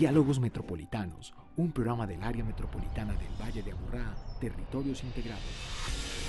Diálogos Metropolitanos, un programa del área metropolitana del Valle de Aburrá, Territorios Integrados.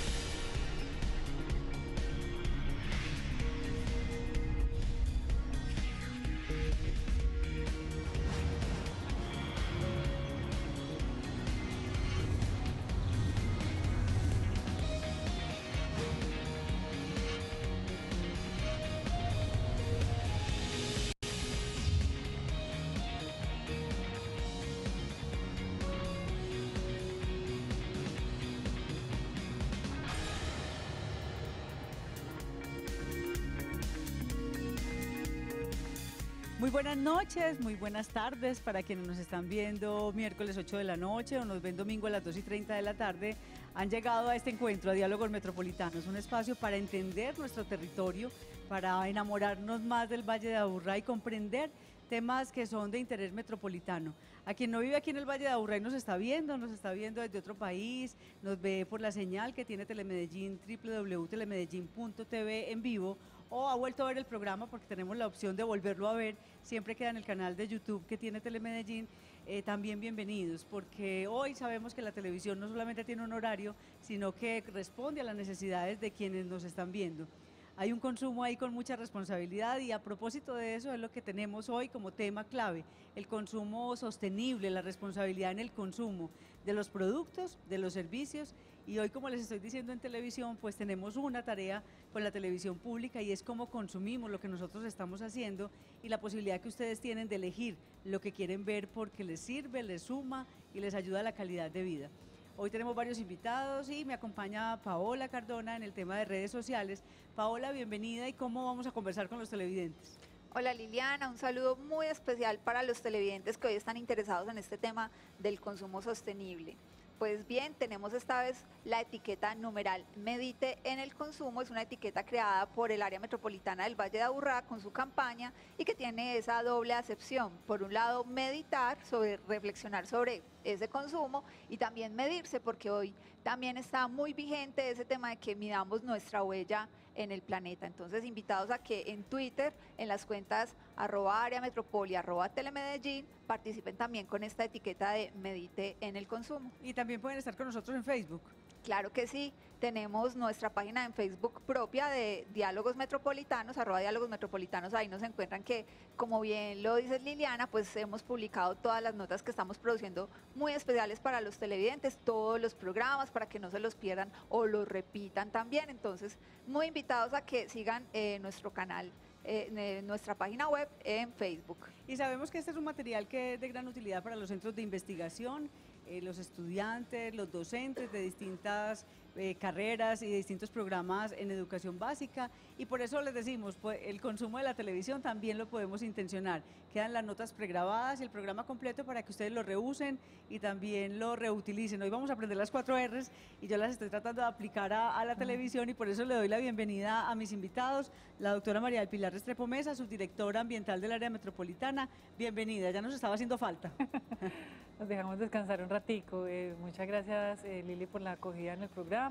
Noches, muy buenas tardes para quienes nos están viendo miércoles 8 de la noche o nos ven domingo a las 2 y 30 de la tarde. Han llegado a este encuentro, a Diálogos Metropolitanos, un espacio para entender nuestro territorio, para enamorarnos más del Valle de Aburrá y comprender temas que son de interés metropolitano. A quien no vive aquí en el Valle de Aburrá y nos está viendo, nos está viendo desde otro país, nos ve por la señal que tiene Telemedellín, www.telemedellín.tv en vivo o ha vuelto a ver el programa porque tenemos la opción de volverlo a ver, siempre queda en el canal de YouTube que tiene Telemedellín, eh, también bienvenidos, porque hoy sabemos que la televisión no solamente tiene un horario, sino que responde a las necesidades de quienes nos están viendo. Hay un consumo ahí con mucha responsabilidad y a propósito de eso es lo que tenemos hoy como tema clave, el consumo sostenible, la responsabilidad en el consumo de los productos, de los servicios y hoy como les estoy diciendo en televisión pues tenemos una tarea con la televisión pública y es cómo consumimos lo que nosotros estamos haciendo y la posibilidad que ustedes tienen de elegir lo que quieren ver porque les sirve, les suma y les ayuda a la calidad de vida. Hoy tenemos varios invitados y me acompaña Paola Cardona en el tema de redes sociales. Paola, bienvenida y cómo vamos a conversar con los televidentes. Hola Liliana, un saludo muy especial para los televidentes que hoy están interesados en este tema del consumo sostenible. Pues bien, tenemos esta vez la etiqueta numeral Medite en el consumo. Es una etiqueta creada por el área metropolitana del Valle de Aburrá con su campaña y que tiene esa doble acepción. Por un lado, meditar, sobre reflexionar sobre ese consumo y también medirse, porque hoy también está muy vigente ese tema de que midamos nuestra huella en el planeta. Entonces, invitados a que en Twitter, en las cuentas arroba área metropoli, arroba telemedellín, participen también con esta etiqueta de medite en el consumo. Y también pueden estar con nosotros en Facebook. Claro que sí, tenemos nuestra página en Facebook propia de Diálogos Metropolitanos, arroba Diálogos Metropolitanos, ahí nos encuentran que, como bien lo dice Liliana, pues hemos publicado todas las notas que estamos produciendo muy especiales para los televidentes, todos los programas para que no se los pierdan o los repitan también. Entonces, muy invitados a que sigan eh, nuestro canal eh, nuestra página web en Facebook. Y sabemos que este es un material que es de gran utilidad para los centros de investigación eh, los estudiantes, los docentes de distintas eh, carreras y de distintos programas en educación básica y por eso les decimos, pues, el consumo de la televisión también lo podemos intencionar. Quedan las notas pregrabadas y el programa completo para que ustedes lo reusen y también lo reutilicen. Hoy vamos a aprender las cuatro R's y yo las estoy tratando de aplicar a, la televisión y por eso le doy la bienvenida a mis invitados, la doctora María del Pilar Restrepo Mesa, subdirectora ambiental del área metropolitana. Bienvenida, ya nos estaba haciendo falta. Nos dejamos descansar un ratico. Eh, muchas gracias eh, Lili por la acogida en el programa.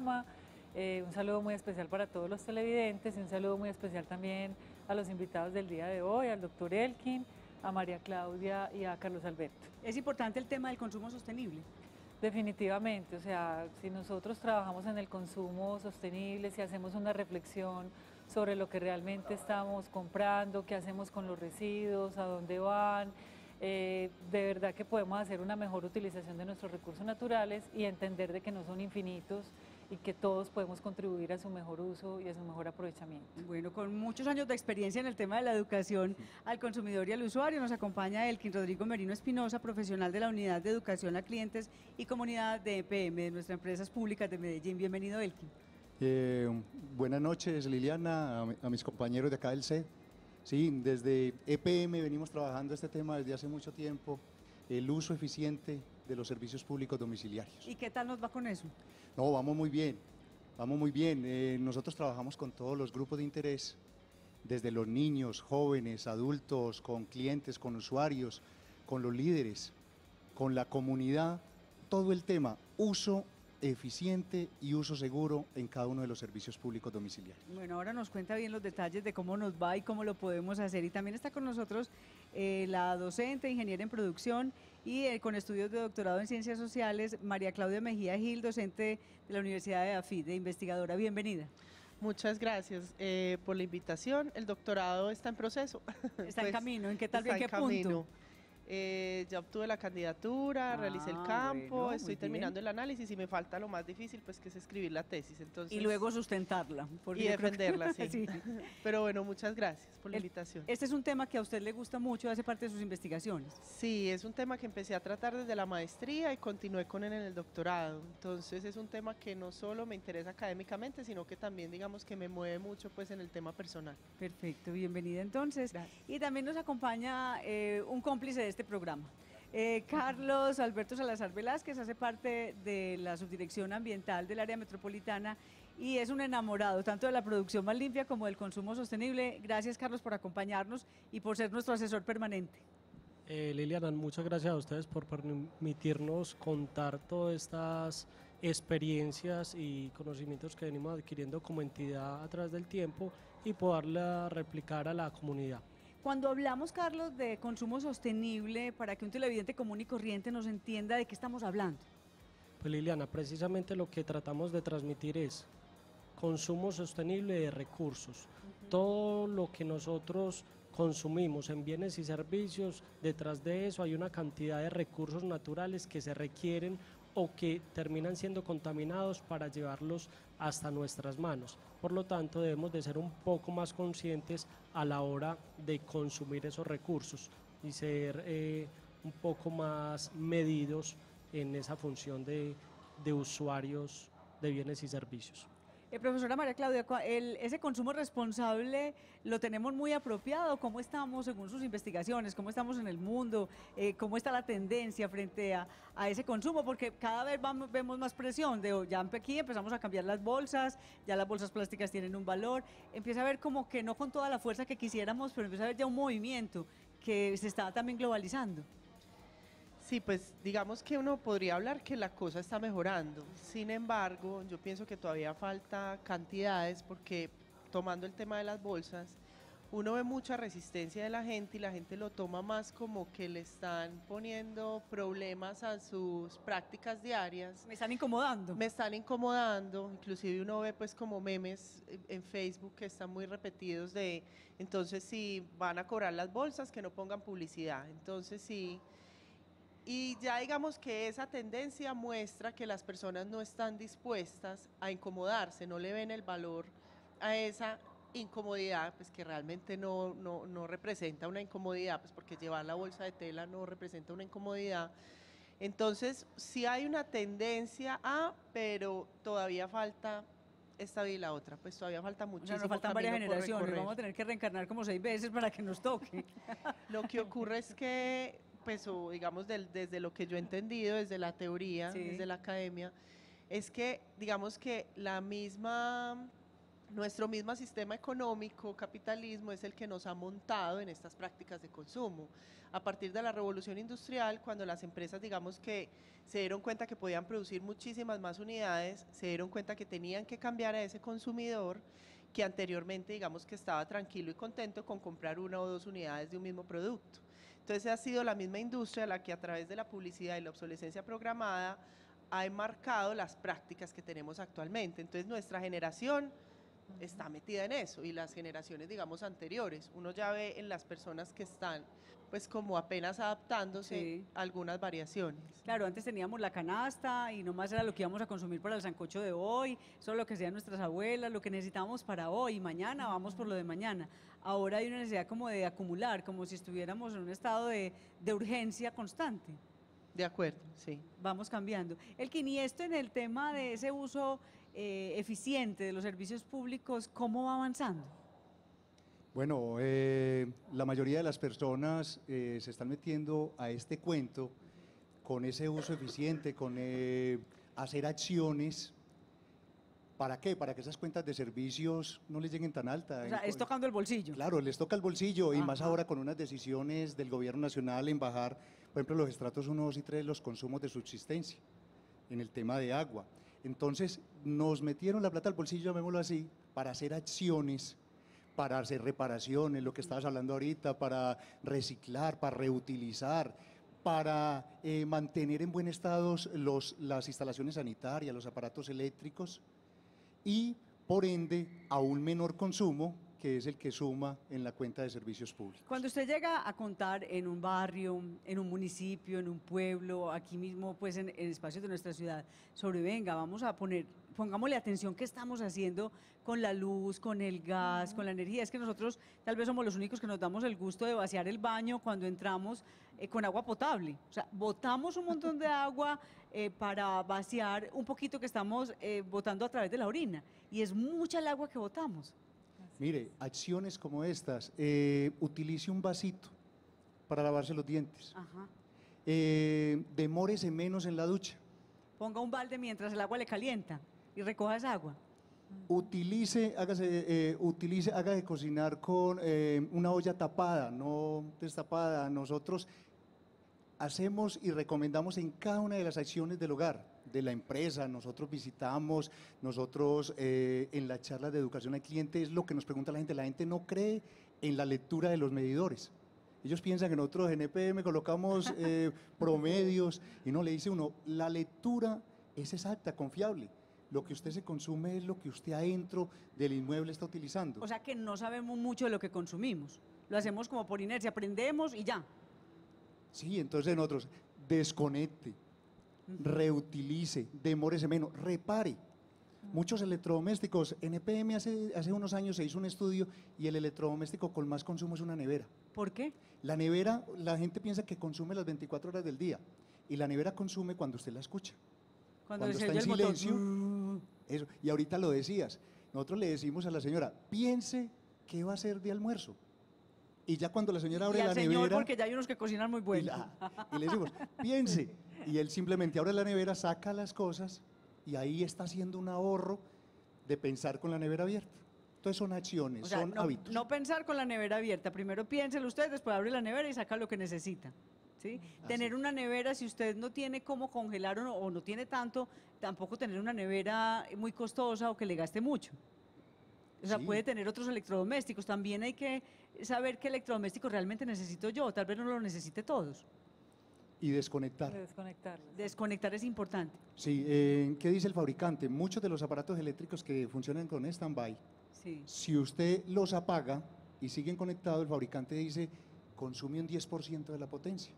Eh, un saludo muy especial para todos los televidentes y un saludo muy especial también a los invitados del día de hoy, al doctor Elkin, a María Claudia y a Carlos Alberto. Es importante el tema del consumo sostenible. Definitivamente, o sea, si nosotros trabajamos en el consumo sostenible, si hacemos una reflexión sobre lo que realmente estamos comprando, qué hacemos con los residuos, a dónde van, eh, de verdad que podemos hacer una mejor utilización de nuestros recursos naturales y entender de que no son infinitos y que todos podemos contribuir a su mejor uso y a su mejor aprovechamiento. Bueno, con muchos años de experiencia en el tema de la educación al consumidor y al usuario, nos acompaña Elkin Rodrigo Merino Espinosa, profesional de la Unidad de Educación a Clientes y Comunidad de EPM, de nuestras empresas públicas de Medellín. Bienvenido, Elkin. Eh, buenas noches, Liliana, a, a mis compañeros de acá del CED. Sí, desde EPM venimos trabajando este tema desde hace mucho tiempo, el uso eficiente de los servicios públicos domiciliarios. ¿Y qué tal nos va con eso? No, vamos muy bien, vamos muy bien. Eh, nosotros trabajamos con todos los grupos de interés, desde los niños, jóvenes, adultos, con clientes, con usuarios, con los líderes, con la comunidad, todo el tema, uso eficiente y uso seguro en cada uno de los servicios públicos domiciliarios. Bueno, ahora nos cuenta bien los detalles de cómo nos va y cómo lo podemos hacer. Y también está con nosotros eh, la docente, ingeniera en producción y eh, con estudios de doctorado en ciencias sociales, María Claudia Mejía Gil, docente de la Universidad de AFID, de investigadora. Bienvenida. Muchas gracias eh, por la invitación. El doctorado está en proceso. Está en camino. ¿En qué tal? ¿En qué punto? Eh, ya obtuve la candidatura, realicé el Ah, campo, bueno, estoy terminando el análisis y me falta lo más difícil, pues que es escribir la tesis. Entonces, Y luego sustentarla. y que- defenderla, sí. Sí. Pero bueno, muchas gracias por la El- invitación. Este es un tema que a usted le gusta mucho, hace parte de sus investigaciones. Sí, es un tema que empecé a tratar desde la maestría y continué con él en el doctorado. Entonces es un tema que no solo me interesa académicamente, sino que también digamos que me mueve mucho pues en el tema personal. Perfecto, bienvenida entonces. Gracias. Y también nos acompaña eh, un cómplice de este programa. Eh, Carlos Alberto Salazar Velázquez hace parte de la subdirección ambiental del área metropolitana y es un enamorado tanto de la producción más limpia como del consumo sostenible. Gracias Carlos por acompañarnos y por ser nuestro asesor permanente. Eh, Liliana, muchas gracias a ustedes por permitirnos contar todas estas experiencias y conocimientos que venimos adquiriendo como entidad a través del tiempo y poderla replicar a la comunidad. Cuando hablamos, Carlos, de consumo sostenible, para que un televidente común y corriente nos entienda de qué estamos hablando. Pues Liliana, precisamente lo que tratamos de transmitir es consumo sostenible de recursos. Todo lo que nosotros consumimos en bienes y servicios, detrás de eso hay una cantidad de recursos naturales que se requieren o que terminan siendo contaminados para llevarlos hasta nuestras manos. Por lo tanto, debemos de ser un poco más conscientes a la hora de consumir esos recursos y ser eh, un poco más medidos en esa función de, de usuarios de bienes y servicios. Eh, profesora María Claudia, ese consumo responsable lo tenemos muy apropiado. ¿Cómo estamos según sus investigaciones? ¿Cómo estamos en el mundo? Eh, ¿Cómo está la tendencia frente a, a ese consumo? Porque cada vez vemos más presión. De, ya aquí empezamos a cambiar las bolsas, ya las bolsas plásticas tienen un valor. Empieza a ver como que no con toda la fuerza que quisiéramos, pero empieza a haber ya un movimiento que se está también globalizando. Sí, pues digamos que uno podría hablar que la cosa está mejorando. Sin embargo, yo pienso que todavía falta cantidades porque tomando el tema de las bolsas, uno ve mucha resistencia de la gente y la gente lo toma más como que le están poniendo problemas a sus prácticas diarias. Me están incomodando. Me están incomodando, inclusive uno ve pues como memes en- Facebook que están muy repetidos de, entonces si van a cobrar las bolsas, que no pongan publicidad. Entonces sí, y ya digamos que esa tendencia muestra que las personas no están dispuestas a incomodarse, no le ven el valor a esa incomodidad, pues que realmente no, no, no representa una incomodidad, pues porque llevar la bolsa de tela no representa una incomodidad. Entonces, sí hay una tendencia a, pero todavía falta esta y la otra, pues todavía falta O sea, muchísimo nos faltan varias generaciones. Vamos a tener que reencarnar como seis veces para que nos toque. Lo que ocurre es que, pues, o digamos, del- desde lo que yo he entendido, desde la teoría, Sí. desde la academia, es que, digamos que la misma, nuestro mismo sistema económico, capitalismo, es el que nos ha montado en estas prácticas de consumo. A partir de la revolución industrial, cuando las empresas, digamos que se dieron cuenta que podían producir muchísimas más unidades, se dieron cuenta que tenían que cambiar a ese consumidor que anteriormente, digamos que estaba tranquilo y contento con comprar una o dos unidades de un mismo producto. Entonces ha sido la misma industria la que a través de la publicidad y la obsolescencia programada ha enmarcado las prácticas que tenemos actualmente. Entonces nuestra generación está metida en eso y las generaciones, digamos, anteriores. Uno ya ve en las personas que están pues como apenas adaptándose Sí. algunas variaciones. Claro, antes teníamos la canasta y nomás era lo que íbamos a consumir para el sancocho de hoy, es lo que hacían nuestras abuelas, lo que necesitábamos para hoy, mañana vamos por lo de mañana. Ahora hay una necesidad como de acumular, como si estuviéramos en un estado de, de urgencia constante. De acuerdo, sí. Vamos cambiando. El Quiniesto en el tema de ese uso eh, eficiente de los servicios públicos, ¿cómo va avanzando? Bueno, eh, la mayoría de las personas eh, se están metiendo a este cuento con ese uso eficiente, con eh, hacer acciones. ¿Para qué? Para que esas cuentas de servicios no les lleguen tan altas. O sea, es tocando el bolsillo. Claro, les toca el bolsillo y más ahora con unas decisiones del gobierno nacional en bajar, por ejemplo, los estratos 1, 2 y 3, los consumos de subsistencia en el tema de agua. Entonces nos metieron la plata al bolsillo, llamémoslo así, para hacer acciones, para hacer reparaciones, lo que estabas hablando ahorita, para reciclar, para reutilizar, para eh, mantener en buen estado los, las instalaciones sanitarias, los aparatos eléctricos y por ende a un menor consumo que es el que suma en la cuenta de servicios públicos. Cuando usted llega a contar en un barrio, en un municipio, en un pueblo, aquí mismo, pues en, en espacios de nuestra ciudad, sobre venga, vamos a poner, pongámosle atención qué estamos haciendo con la luz, con el gas, con la energía. Es que nosotros tal vez somos los únicos que nos damos el gusto de vaciar el baño cuando entramos eh, con agua potable. O sea, botamos un montón de agua eh, para vaciar un poquito que estamos eh, botando a través de la orina. Y es mucha el agua que botamos. Mire, acciones como estas, eh, utilice un vasito para lavarse los dientes, Ajá. eh, demórese menos en la ducha, Ponga un balde mientras el agua le calienta y recoja esa agua. utilice, hágase, eh, utilice, haga de cocinar con una olla tapada, no destapada. Nosotros hacemos y recomendamos en cada una de las acciones del hogar, de la empresa, nosotros visitamos, nosotros eh, en las charlas de educación al cliente es lo que nos pregunta la gente, la gente no cree en la lectura de los medidores. Ellos piensan que nosotros en EPM colocamos eh, promedios y no le dice uno, la lectura es exacta, confiable. Lo que usted se consume es lo que usted adentro del inmueble está utilizando. O sea que no sabemos mucho de lo que consumimos. Lo hacemos como por inercia, aprendemos y ya. Sí, entonces nosotros desconecte, reutilice, demórese menos, repare. Muchos electrodomésticos, en EPM hace, hace unos años se hizo un estudio y el electrodoméstico con más consumo es una nevera. ¿Por qué? La nevera, la gente piensa que consume las 24 horas del día y la nevera consume cuando usted la escucha. Cuando, Cuando está en silencio. Eso. Y ahorita lo decías, nosotros le decimos a la señora, piense qué va a hacer de almuerzo. Y ya cuando la señora abre Y al la señor, nevera... porque ya hay unos que cocinan muy Y, bueno. la- y le decimos, piense. Y él simplemente abre la nevera, saca las cosas y ahí está haciendo un ahorro de pensar con la nevera abierta. Entonces son acciones, O sea, son no, hábitos. no pensar con la nevera abierta. Primero piénselo usted, después abre la nevera y saca lo que necesita. ¿sí? Tener una nevera, si usted no tiene cómo congelar o no, o no tiene tanto, tampoco tener una nevera muy costosa o que le gaste mucho. O sea, Sí. puede tener otros electrodomésticos. También hay que saber qué electrodoméstico realmente necesito yo. Tal vez no lo necesite todos. Y desconectar. Desconectar es importante. Sí, eh, ¿qué dice el fabricante? Muchos de los aparatos eléctricos que funcionan con stand-by, Sí. si usted los apaga y siguen conectados, el fabricante dice, consume un 10% de la potencia.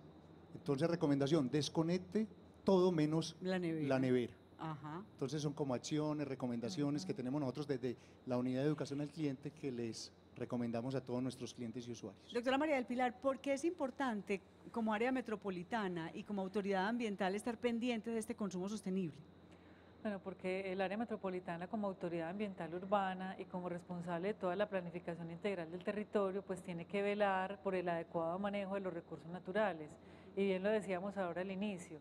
Entonces, recomendación, desconecte todo menos La nevera. la nevera. Ajá. Entonces son como acciones, recomendaciones que tenemos nosotros desde la unidad de educación al cliente que les recomendamos a todos nuestros clientes y usuarios. Doctora María del Pilar, ¿por qué es importante como área metropolitana y como autoridad ambiental estar pendiente de este consumo sostenible? Bueno, porque el área metropolitana como autoridad ambiental urbana y como responsable de toda la planificación integral del territorio, pues tiene que velar por el adecuado manejo de los recursos naturales. Y bien lo decíamos ahora al inicio,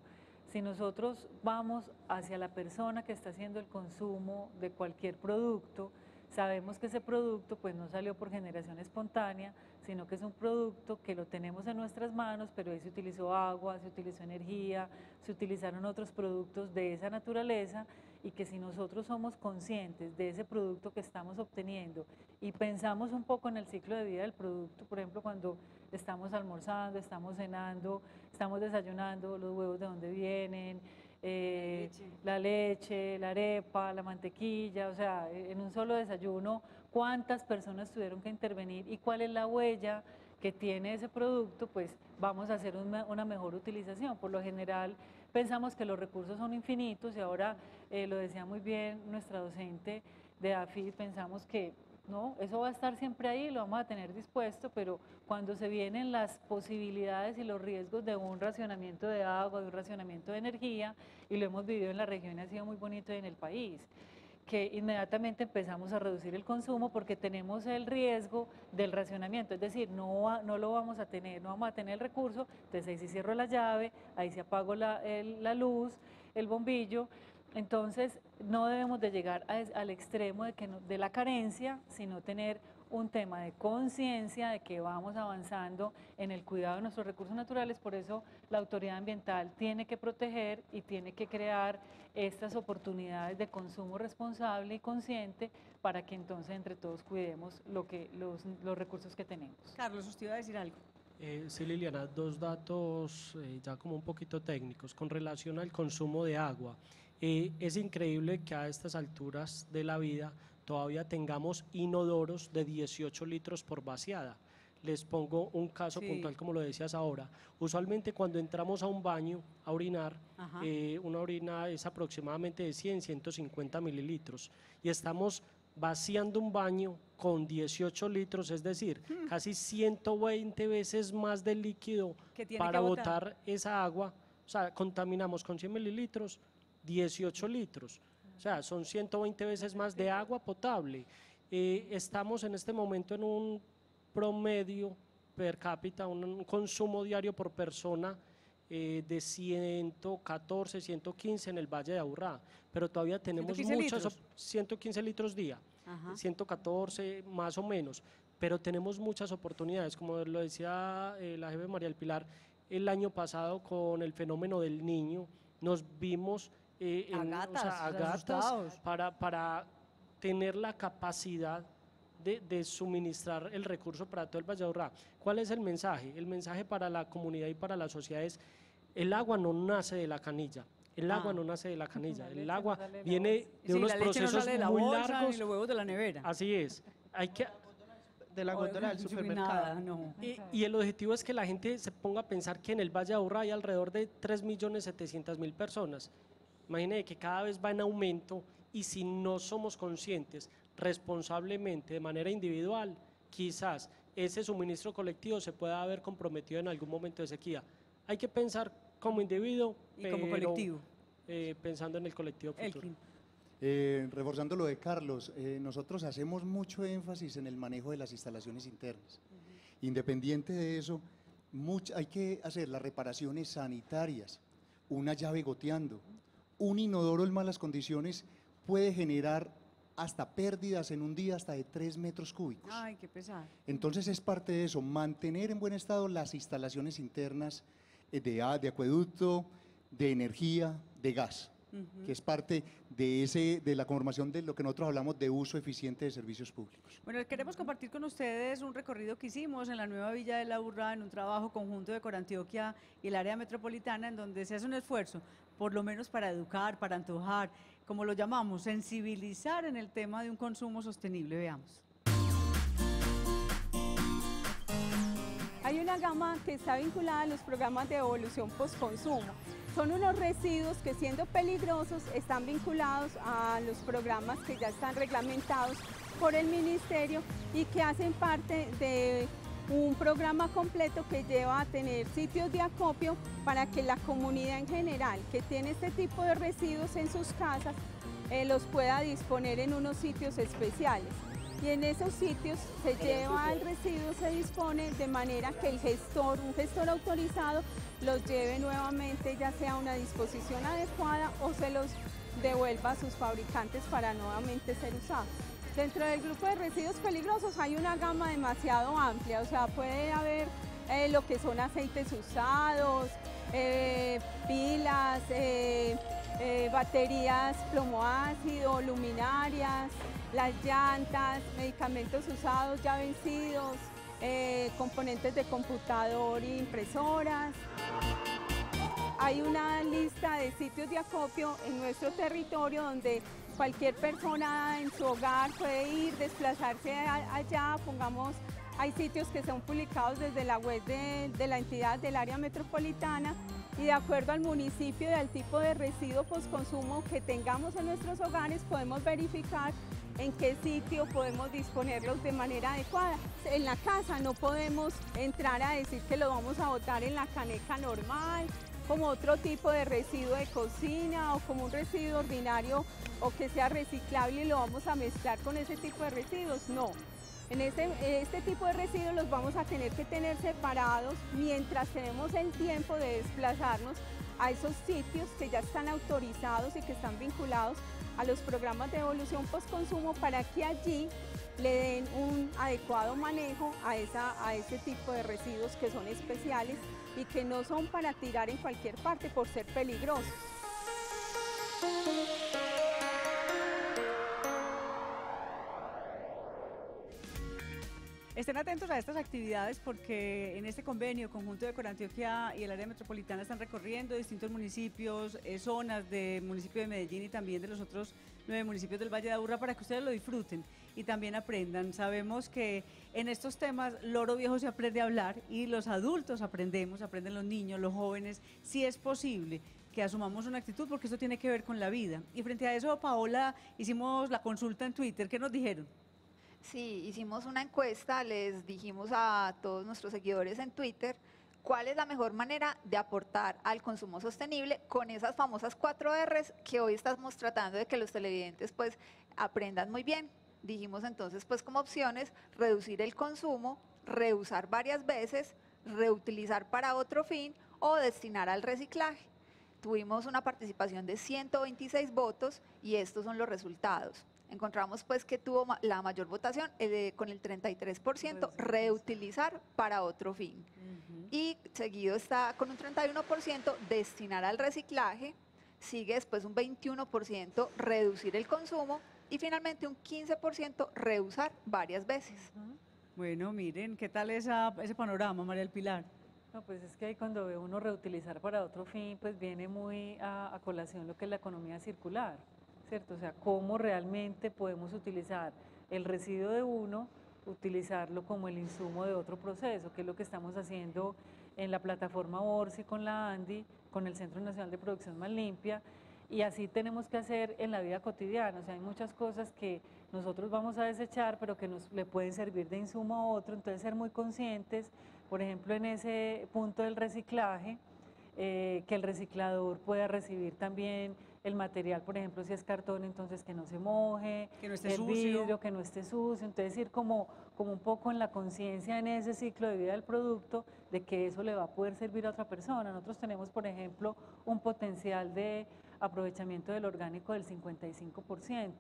si nosotros vamos hacia la persona que está haciendo el consumo de cualquier producto, sabemos que ese producto pues no salió por generación espontánea, sino que es un producto que lo tenemos en nuestras manos, pero ahí se utilizó agua, se utilizó energía, se utilizaron otros productos de esa naturaleza y que si nosotros somos conscientes de ese producto que estamos obteniendo y pensamos un poco en el ciclo de vida del producto, por ejemplo, cuando estamos almorzando, estamos cenando, estamos desayunando, los huevos de dónde vienen, eh, Leche. la leche, la arepa, la mantequilla, o sea, en un solo desayuno, cuántas personas tuvieron que intervenir y cuál es la huella que tiene ese producto, pues vamos a hacer una, una mejor utilización. Por lo general pensamos que los recursos son infinitos y ahora eh, lo decía muy bien nuestra docente de AFID, pensamos que no, eso va a estar siempre ahí, lo vamos a tener dispuesto, pero cuando se vienen las posibilidades y los riesgos de un racionamiento de agua, de un racionamiento de energía, y lo hemos vivido en la región, ha sido muy bonito y en el país que inmediatamente empezamos a reducir el consumo porque tenemos el riesgo del racionamiento, es decir, no, no lo vamos a tener, no vamos a tener el recurso, entonces ahí sí cierro la llave, ahí sí apago la, la luz, el bombillo, entonces no debemos de llegar a al extremo de, que no- de la carencia, sino tener un tema de conciencia de que vamos avanzando en el cuidado de nuestros recursos naturales, por eso la autoridad ambiental tiene que proteger y tiene que crear estas oportunidades de consumo responsable y consciente para que entonces entre todos cuidemos lo que, los, los recursos que tenemos. Carlos, usted iba a decir algo. Eh, sí, Liliana, dos datos eh, ya como un poquito técnicos con relación al consumo de agua. Eh, es increíble que a estas alturas de la vida todavía tengamos inodoros de 18 litros por vaciada. Les pongo un caso puntual, como lo decías ahora. Usualmente cuando entramos a un baño a orinar, eh, una orina es aproximadamente de 100, 150 mililitros. Y estamos vaciando un baño con 18 litros, es decir, hmm. casi 120 veces más de líquido para botar esa agua. O sea, contaminamos con 100 mililitros 18 litros. O sea, son 120 veces más de agua potable. Eh, estamos en este momento en un promedio per cápita, un, consumo diario por persona eh, de 114, 115 en el Valle de Aburrá, pero todavía tenemos muchos, 115 litros día, 114 más o menos, pero tenemos muchas oportunidades, como lo decía eh, la jefe María del Pilar, el año pasado con el fenómeno del niño, nos vimos eh, para, para tener la capacidad de, suministrar el recurso para todo el Valle de ¿Cuál es el mensaje? El mensaje para la comunidad y para la sociedad es, el agua no nace de la canilla, el agua ah. no nace de la canilla, el agua viene de unos procesos muy largos. Y los huevos de la nevera. Así es. Hay que de la góndola del supermercado. y, el objetivo es que la gente se ponga a pensar que en el Valle de Aburrá hay alrededor de 3.700.000 personas Imagínense que cada vez va en aumento y si no somos conscientes responsablemente de manera individual, quizás ese suministro colectivo se pueda haber comprometido en algún momento de sequía. Hay que pensar como individuo y como colectivo. Eh, pensando en el colectivo futuro. Eh, reforzando lo de Carlos, eh, nosotros hacemos mucho énfasis en el manejo de las instalaciones internas. Independiente de eso, hay que hacer las reparaciones sanitarias, una llave goteando, un inodoro en malas condiciones puede generar hasta pérdidas en un día hasta de 3 metros cúbicos. Ay, qué pesado. Entonces es parte de eso, mantener en buen estado las instalaciones internas eh, de, de acueducto, de energía, de gas que es parte de, ese, de la conformación de lo que nosotros hablamos de uso eficiente de servicios públicos. Bueno, queremos compartir con ustedes un recorrido que hicimos en la nueva Villa de la Urra, en un trabajo conjunto de Corantioquia y el área metropolitana, en donde se hace un esfuerzo, por lo menos para educar, para antojar, como lo llamamos, sensibilizar en el tema de un consumo sostenible. Veamos. Hay una gama que está vinculada a los programas de evolución post-consumo son unos residuos que siendo peligrosos están vinculados a los programas que ya están reglamentados por el ministerio y que hacen parte de un programa completo que lleva a tener sitios de acopio para que la comunidad en general que tiene este tipo de residuos en sus casas eh, los pueda disponer en unos sitios especiales y en esos sitios se lleva el residuo, se dispone de manera que el gestor, un gestor autorizado, los lleve nuevamente ya sea a una disposición adecuada o se los devuelva a sus fabricantes para nuevamente ser usados. Dentro del grupo de residuos peligrosos hay una gama demasiado amplia, o sea, puede haber eh, lo que son aceites usados, eh, pilas, eh, baterías plomo ácido, luminarias, las llantas, medicamentos usados ya vencidos, eh, componentes de computador e impresoras. Hay una lista de sitios de acopio en nuestro territorio donde cualquier persona en su hogar puede ir, desplazarse allá, pongamos, hay sitios que son publicados desde la web de, de la entidad del área metropolitana y de acuerdo al municipio y al tipo de residuo postconsumo que tengamos en nuestros hogares podemos verificar en qué sitio podemos disponerlos de manera adecuada. En la casa no podemos entrar a decir que lo vamos a botar en la caneca normal, como otro tipo de residuo de cocina o como un residuo ordinario o que sea reciclable y lo vamos a mezclar con ese tipo de residuos. No, en este, este tipo de residuos los vamos a tener que tener separados mientras tenemos el tiempo de desplazarnos a esos sitios que ya están autorizados y que están vinculados a los programas de evolución postconsumo para que allí le den un adecuado manejo a, esa, a ese tipo de residuos que son especiales y que no son para tirar en cualquier parte por ser peligrosos. Estén atentos a estas actividades porque en este convenio conjunto de Corantioquia y el área metropolitana están recorriendo distintos municipios, eh, zonas del municipio de Medellín y también de los otros nueve municipios del Valle de Aburrá para que ustedes lo disfruten y también aprendan. Sabemos que en estos temas loro viejo se aprende a hablar y los adultos aprendemos, aprenden los niños, los jóvenes, si es posible que asumamos una actitud porque eso tiene que ver con la vida. Y frente a eso, Paola, hicimos la consulta en Twitter. ¿Qué nos dijeron? Sí, hicimos una encuesta, les dijimos a todos nuestros seguidores en Twitter cuál es la mejor manera de aportar al consumo sostenible con esas famosas cuatro R's que hoy estamos tratando de que los televidentes pues aprendan muy bien. Dijimos entonces pues como opciones reducir el consumo, reusar varias veces, reutilizar para otro fin o destinar al reciclaje. Tuvimos una participación de 126 votos y estos son los resultados encontramos pues que tuvo la mayor votación eh, con el 33% reutilizar para otro fin. Y seguido está con un 31% destinar al reciclaje, sigue después un 21% reducir el consumo y finalmente un 15% reusar varias veces. Bueno, miren, ¿qué tal esa, ese panorama, María del Pilar? No, pues es que ahí cuando ve uno reutilizar para otro fin, pues viene muy a colación lo que es la economía circular. O sea, cómo realmente podemos utilizar el residuo de uno, utilizarlo como el insumo de otro proceso, que es lo que estamos haciendo en la plataforma ORSI con la ANDI, con el Centro Nacional de Producción Más Limpia, y así tenemos que hacer en la vida cotidiana. O sea, hay muchas cosas que nosotros vamos a desechar, pero que nos le pueden servir de insumo a otro, entonces ser muy conscientes, por ejemplo, en ese punto del reciclaje, eh, que el reciclador pueda recibir también el material, por ejemplo, si es cartón, entonces que no se moje, que no esté el vidrio, que no esté sucio, entonces ir como, como un poco en la conciencia en ese ciclo de vida del producto, de que eso le va a poder servir a otra persona. Nosotros tenemos, por ejemplo, un potencial de aprovechamiento del orgánico del 55%.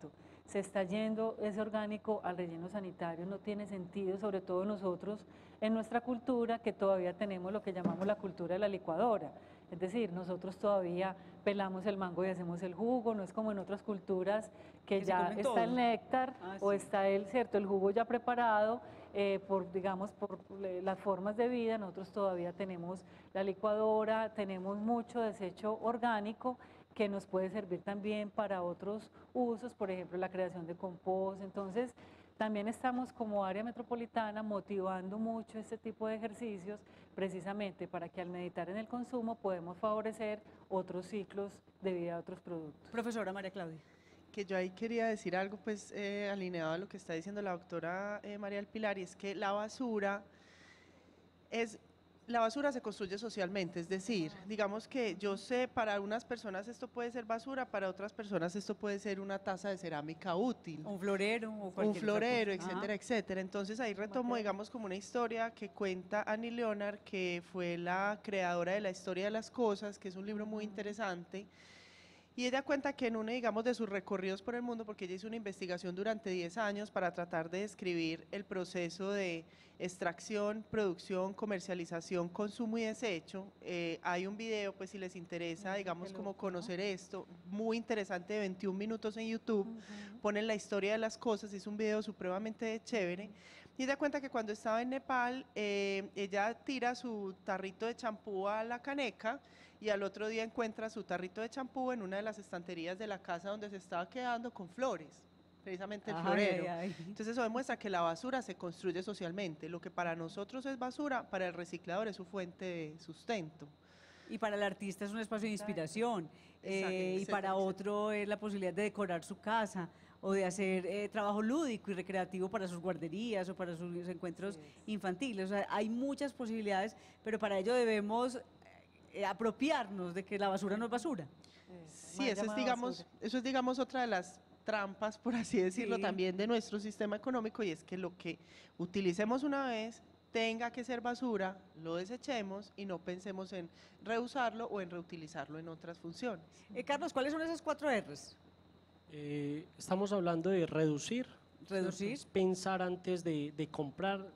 Se está yendo ese orgánico al relleno sanitario, no tiene sentido, sobre todo nosotros en nuestra cultura, que todavía tenemos lo que llamamos la cultura de la licuadora. Es decir, nosotros todavía pelamos el mango y hacemos el jugo, no es como en otras culturas que, ya está el néctar ah, o está el, ¿cierto? el jugo ya preparado eh, por, digamos, por las formas de vida. Nosotros todavía tenemos la licuadora, tenemos mucho desecho orgánico que nos puede servir también para otros usos, por ejemplo, la creación de compost. Entonces, también estamos como área metropolitana motivando mucho este tipo de ejercicios precisamente para que al meditar en el consumo podemos favorecer otros ciclos de vida de otros productos. Profesora María Claudia. Que yo ahí quería decir algo pues eh, alineado a lo que está diciendo la doctora eh, María del Pilar y es que la basura es la basura se construye socialmente, es decir, digamos que yo sé, para unas personas esto puede ser basura, para otras personas esto puede ser una taza de cerámica útil. Un florero. O un florero, etcétera, etcétera. Entonces ahí retomo, digamos, como una historia que cuenta Annie Leonard, que fue la creadora de la historia de las cosas, que es un libro muy interesante. Y ella cuenta que en uno, digamos, de sus recorridos por el mundo, porque ella hizo una investigación durante 10 años para tratar de describir el proceso de extracción, producción, comercialización, consumo y desecho. Eh, hay un video, pues si les interesa, digamos, como conocer esto, muy interesante, de 21 minutos en YouTube, ponen la historia de las cosas, es un video supremamente chévere. Y ella cuenta que cuando estaba en Nepal, eh, ella tira su tarrito de champú a la caneca, y al otro día encuentra su tarrito de champú en una de las estanterías de la casa donde se estaba quedando con flores precisamente el florero. Entonces eso demuestra que la basura se construye socialmente. Lo que para nosotros es basura, para el reciclador es su fuente de sustento. Y para el artista es un espacio de inspiración. Eh, y para otro es la posibilidad de decorar su casa o de hacer eh, trabajo lúdico y recreativo para sus guarderías o para sus encuentros infantiles. O sea, hay muchas posibilidades, pero para ello debemos eh, apropiarnos de que la basura no es basura. Sí, eso es, digamos, eso es, digamos, otra de las trampas, por así decirlo, también de nuestro sistema económico y es que lo que utilicemos una vez tenga que ser basura, lo desechemos y no pensemos en reusarlo o en reutilizarlo en otras funciones. Eh, Carlos, ¿cuáles son esas cuatro R's? Eh, estamos hablando de reducir, reducir. Pensar antes de, de comprar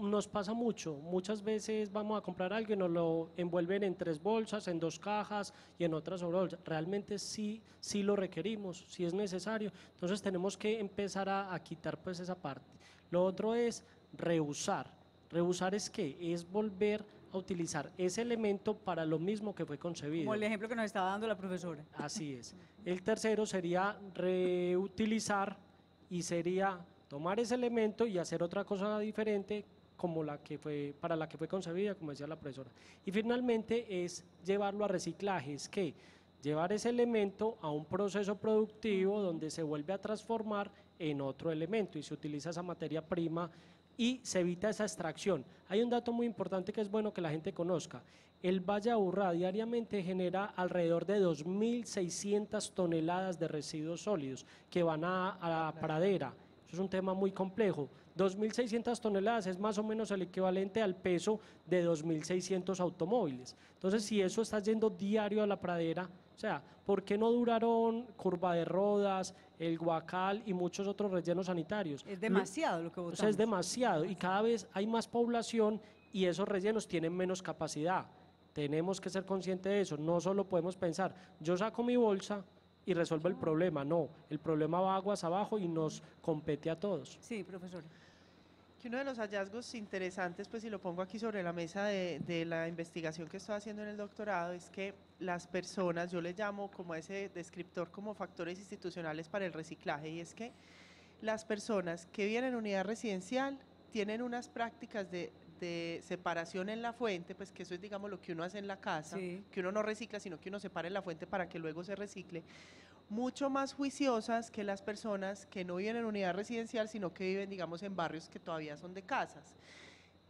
nos pasa mucho. Muchas veces vamos a comprar algo y nos lo envuelven en tres bolsas, en dos cajas y en otras bolsas. Realmente sí, sí lo requerimos, sí es necesario. Entonces tenemos que empezar a, a quitar pues esa parte. Lo otro es reusar. Reusar es qué? Es volver a utilizar ese elemento para lo mismo que fue concebido. Como el ejemplo que nos estaba dando la profesora. Así es. El tercero sería reutilizar y sería tomar ese elemento y hacer otra cosa diferente como la que fue, para la que fue concebida, como decía la profesora. Y finalmente es llevarlo a reciclaje, es que llevar ese elemento a un proceso productivo donde se vuelve a transformar en otro elemento y se utiliza esa materia prima y se evita esa extracción. Hay un dato muy importante que es bueno que la gente conozca. El Valle Aburrá diariamente genera alrededor de 2.600 toneladas de residuos sólidos que van a, a la pradera. Eso es un tema muy complejo. 2.600 toneladas es más o menos el equivalente al peso de 2.600 automóviles. Entonces, si eso está yendo diario a la pradera, o sea, ¿por qué no duraron curva de rodas, el guacal y muchos otros rellenos sanitarios? Es demasiado lo que O votamos. sea, es demasiado y cada vez hay más población y esos rellenos tienen menos capacidad. Tenemos que ser conscientes de eso. No solo podemos pensar, yo saco mi bolsa y resuelvo el problema. No, el problema va aguas abajo y nos compete a todos. Sí, profesora. Que uno de los hallazgos interesantes, pues si lo pongo aquí sobre la mesa de, de la investigación que estoy haciendo en el doctorado, es que las personas, yo le llamo como a ese descriptor como factores institucionales para el reciclaje, y es que las personas que viven en unidad residencial tienen unas prácticas de, de separación en la fuente, pues que eso es digamos lo que uno hace en la casa, Sí. que uno no recicla, sino que uno separa en la fuente para que luego se recicle, mucho más juiciosas que las personas que no viven en unidad residencial, sino que viven, digamos, en barrios que todavía son de casas.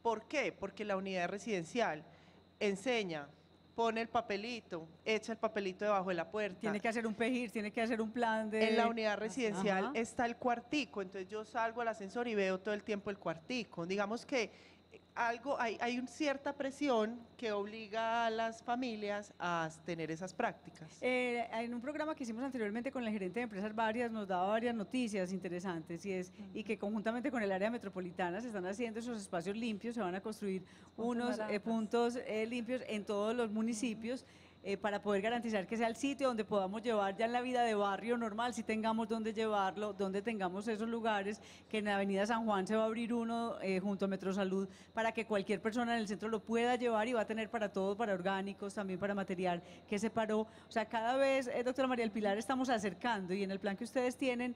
¿Por qué? Porque la unidad residencial enseña, pone el papelito, echa el papelito debajo de la puerta. Tiene que hacer un pejir, tiene que hacer un plan de... En la unidad residencial Ajá. está el cuartico, entonces yo salgo al ascensor y veo todo el tiempo el cuartico. Digamos que algo, hay, hay una cierta presión que obliga a las familias a tener esas prácticas. Eh, en un programa que hicimos anteriormente con la gerente de empresas varias nos daba varias noticias interesantes y es y que conjuntamente con el área metropolitana se están haciendo esos espacios limpios, se van a construir unos eh, puntos eh, limpios en todos los municipios eh, para poder garantizar que sea el sitio donde podamos llevar ya en la vida de barrio normal, si tengamos donde llevarlo, donde tengamos esos lugares, que en la Avenida San Juan se va a abrir uno eh, junto a Metrosalud para que cualquier persona en el centro lo pueda llevar y va a tener para todo, para orgánicos, también para material que se paró. O sea, cada vez, eh, doctora María del Pilar, estamos acercando y en el plan que ustedes tienen...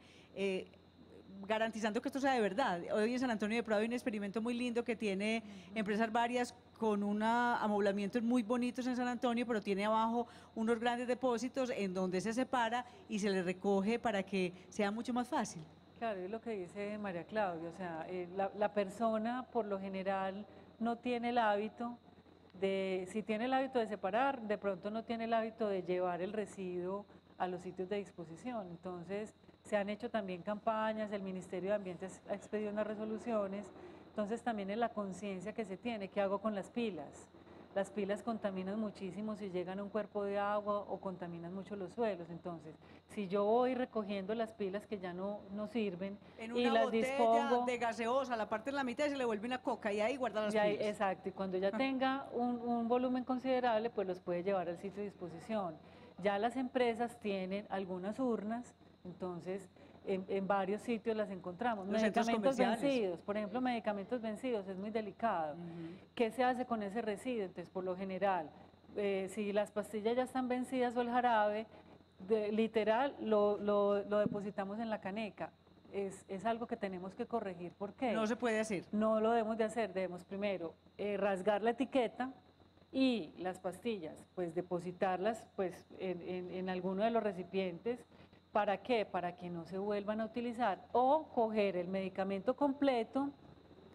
garantizando que esto sea de verdad. Hoy en San Antonio de Prado hay un experimento muy lindo que tiene empresas varias con un amoblamientos muy bonitos en San Antonio, pero tiene abajo unos grandes depósitos en donde se separa y se le recoge para que sea mucho más fácil. Claro, es lo que dice María Claudia, o sea, eh, la, la persona por lo general no tiene el hábito de, si tiene el hábito de separar, de pronto no tiene el hábito de llevar el residuo a los sitios de disposición. Entonces, se han hecho también campañas, el Ministerio de Ambiente ha expedido unas resoluciones, entonces también es la conciencia que se tiene, ¿qué hago con las pilas? Las pilas contaminan muchísimo si llegan a un cuerpo de agua o contaminan mucho los suelos. Entonces, si yo voy recogiendo las pilas que ya no, no sirven En y una las botella dispongo, de gaseosa, la parte en la mitad y se le vuelve una coca y ahí guarda las pilas. exacto, y cuando ya tenga un, un volumen considerable, pues los puede llevar al sitio de disposición. Ya las empresas tienen algunas urnas, entonces en, en varios sitios las encontramos. Los medicamentos vencidos, por ejemplo, medicamentos vencidos, es muy delicado. ¿Qué se hace con ese residuo? Entonces, por lo general, eh, si las pastillas ya están vencidas o el jarabe, de- literal, lo, lo- lo depositamos en la caneca. Es, es algo que tenemos que corregir. ¿Por qué? No se puede hacer. No lo debemos de hacer, debemos primero eh, rasgar la etiqueta y las pastillas, pues depositarlas pues, en, en- en alguno de los recipientes. ¿Para qué? Para que no se vuelvan a utilizar. O coger el medicamento completo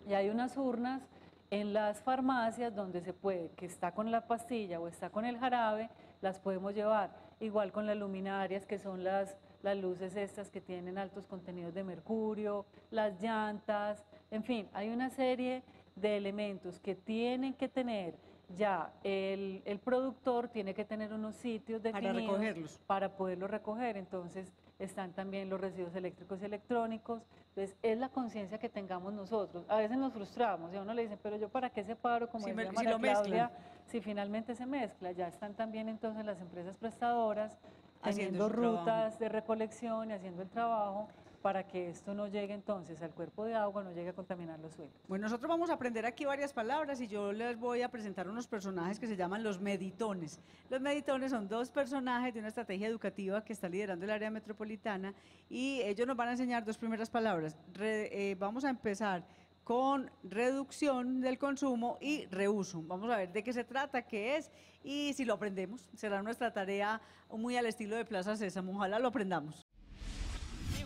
y hay unas urnas en las farmacias donde se puede, que está con la pastilla o está con el jarabe, las podemos llevar. Igual con las luminarias, que son las, las luces estas que tienen altos contenidos de mercurio, las llantas, en fin, hay una serie de elementos que tienen que tener ya el, el productor tiene que tener unos sitios Para definidos recogerlos. para poderlos recoger. Entonces están también los residuos eléctricos y electrónicos. Entonces es la conciencia que tengamos nosotros. A veces nos frustramos y a uno le dicen, pero yo para qué separo, como Si me- decía María. Claudia, si finalmente se mezcla. Ya están también entonces las empresas prestadoras Haciendo trabajo. rutas de recolección y haciendo el trabajo para que esto no llegue entonces al cuerpo de agua, no llegue a contaminar los suelos. Bueno, nosotros vamos a aprender aquí varias palabras y yo les voy a presentar unos personajes que se llaman los meditones. Los meditones son dos personajes de una estrategia educativa que está liderando el área metropolitana y ellos nos van a enseñar dos primeras palabras. Eh, vamos a empezar con reducción del consumo y reuso. Vamos a ver de qué se trata, qué es y si lo aprendemos. Será nuestra tarea muy al estilo de Plaza Sésamo. Ojalá lo aprendamos.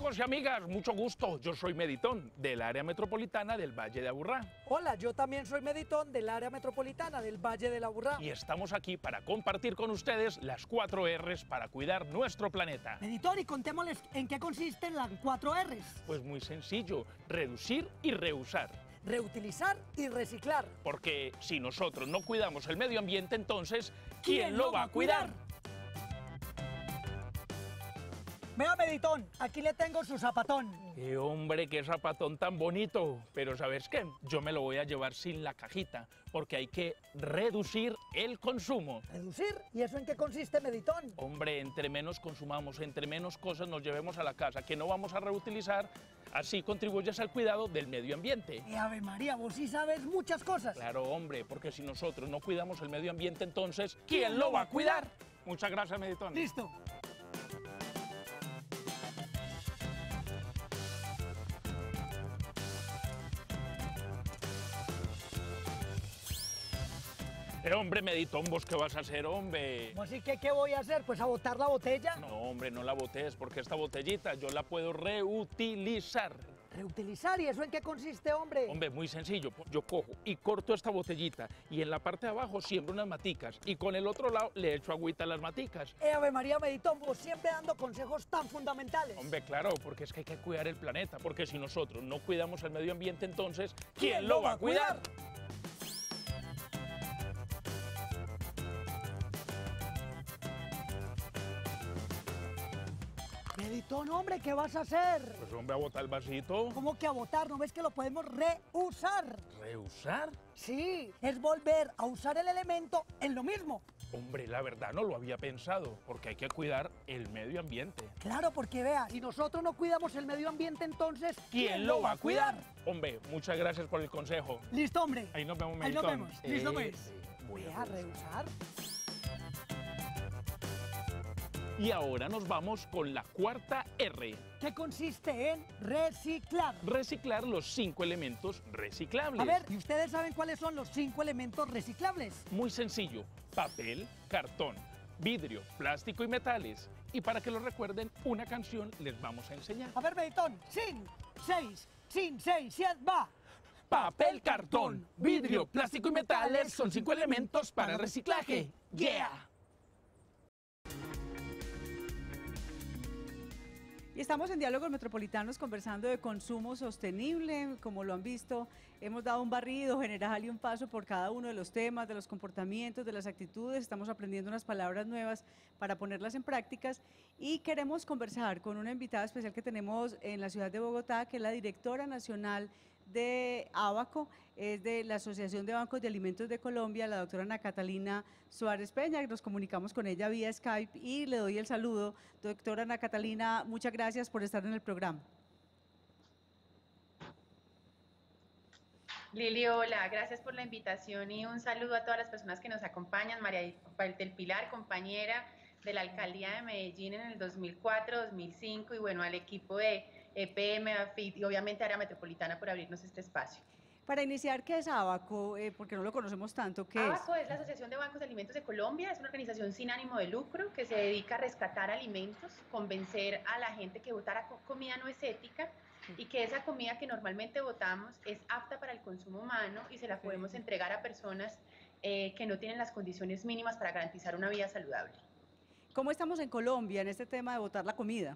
Amigos y amigas, mucho gusto. Yo soy Meditón, del área metropolitana del Valle de Aburrá. Hola, yo también soy Meditón del área metropolitana del Valle de la Burrá. Y estamos aquí para compartir con ustedes las cuatro R's para cuidar nuestro planeta. Meditón, y contémosles en qué consisten las cuatro R's. Pues muy sencillo, reducir y reusar. Reutilizar y reciclar. Porque si nosotros no cuidamos el medio ambiente, entonces, ¿quién, lo va a cuidar? Vea, Meditón, aquí le tengo su zapatón. ¡Qué hombre, qué zapatón tan bonito! Pero ¿sabes qué? Yo me lo voy a llevar sin la cajita, porque hay que reducir el consumo. Reducir, ¿y eso en qué consiste, Meditón? Hombre, entre menos consumamos, entre menos cosas nos llevemos a la casa que no vamos a reutilizar, así contribuyes al cuidado del medio ambiente. Eh, Ave María, vos sí sabes muchas cosas. Claro, hombre, porque si nosotros no cuidamos el medio ambiente, entonces, ¿quién lo va a cuidar? Muchas gracias, Meditón. Listo. Eh, hombre, Meditón, ¿vos qué vas a hacer, hombre? ¿Cómo así que qué voy a hacer? Pues a botar la botella. No, hombre, no la botes, porque esta botellita yo la puedo reutilizar. Reutilizar, ¿y eso en qué consiste, hombre? Hombre, muy sencillo. Yo cojo y corto esta botellita y en la parte de abajo siembro unas maticas y con el otro lado le echo agüita a las maticas. Eh, Ave María, Meditón, vos siempre dando consejos tan fundamentales. Hombre, claro, porque es que hay que cuidar el planeta, porque si nosotros no cuidamos el medio ambiente, entonces, ¿quién, lo va a cuidar? Hombre, ¿qué vas a hacer? Pues hombre, a botar el vasito. ¿Cómo que a botar? ¿No ves que lo podemos reusar? ¿Reusar? Sí, es volver a usar el elemento en lo mismo. Hombre, la verdad no lo había pensado, porque hay que cuidar el medio ambiente. Claro, porque vea, si nosotros no cuidamos el medio ambiente, entonces ¿Quién lo va a cuidar? Hombre, muchas gracias por el consejo. Listo, hombre. Ahí nos vemos, Ahí nos vemos. Listo, pues. eh, voy a Vea, reusar. Y ahora nos vamos con la cuarta R. ¿Qué consiste en reciclar? Reciclar los cinco elementos reciclables. A ver, ¿y ustedes saben cuáles son los cinco elementos reciclables? Muy sencillo. Papel, cartón, vidrio, plástico y metales. Y para que lo recuerden, una canción les vamos a enseñar. A ver, Meditón, sin, seis, sin, seis, siete, va. Papel, cartón, vidrio, plástico y metales son cinco elementos para reciclaje. ¡Yeah! Y estamos en Diálogos Metropolitanos conversando de consumo sostenible. Como lo han visto, hemos dado un barrido general y un paso por cada uno de los temas, de los comportamientos, de las actitudes. Estamos aprendiendo unas palabras nuevas para ponerlas en prácticas. Y queremos conversar con una invitada especial que tenemos en la ciudad de Bogotá, que es la directora nacional de Abaco, es de la Asociación de Bancos de Alimentos de Colombia, la doctora Ana Catalina Suárez Peña. Nos comunicamos con ella vía Skype y le doy el saludo. Doctora Ana Catalina, muchas gracias por estar en el programa. Lili, hola, gracias por la invitación y un saludo a todas las personas que nos acompañan. María del Pilar, compañera de la Alcaldía de Medellín en el 2004, 2005 y bueno, al equipo de EPM, AFIT y obviamente Área Metropolitana por abrirnos este espacio. Para iniciar, ¿qué es Abaco? Eh, porque no lo conocemos tanto. ¿Qué ABACO es la Asociación de Bancos de Alimentos de Colombia, es una organización sin ánimo de lucro que se dedica a rescatar alimentos, convencer a la gente que votara co- comida no es ética y que esa comida que normalmente votamos es apta para el consumo humano y se la podemos entregar a personas eh, que no tienen las condiciones mínimas para garantizar una vida saludable. es? ¿Cómo estamos en Colombia en este tema de votar la comida?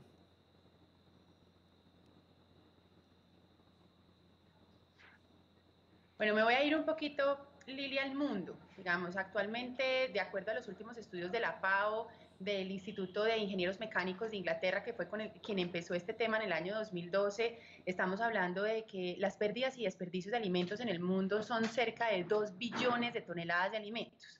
Bueno, me voy a ir un poquito Lilia, el mundo? Digamos, actualmente, de acuerdo a los últimos estudios de la FAO, del Instituto de Ingenieros Mecánicos de Inglaterra, que fue con el, quien empezó este tema en el año 2012, estamos hablando de que las pérdidas y desperdicios de alimentos en el mundo son cerca de 2 billones de toneladas de alimentos.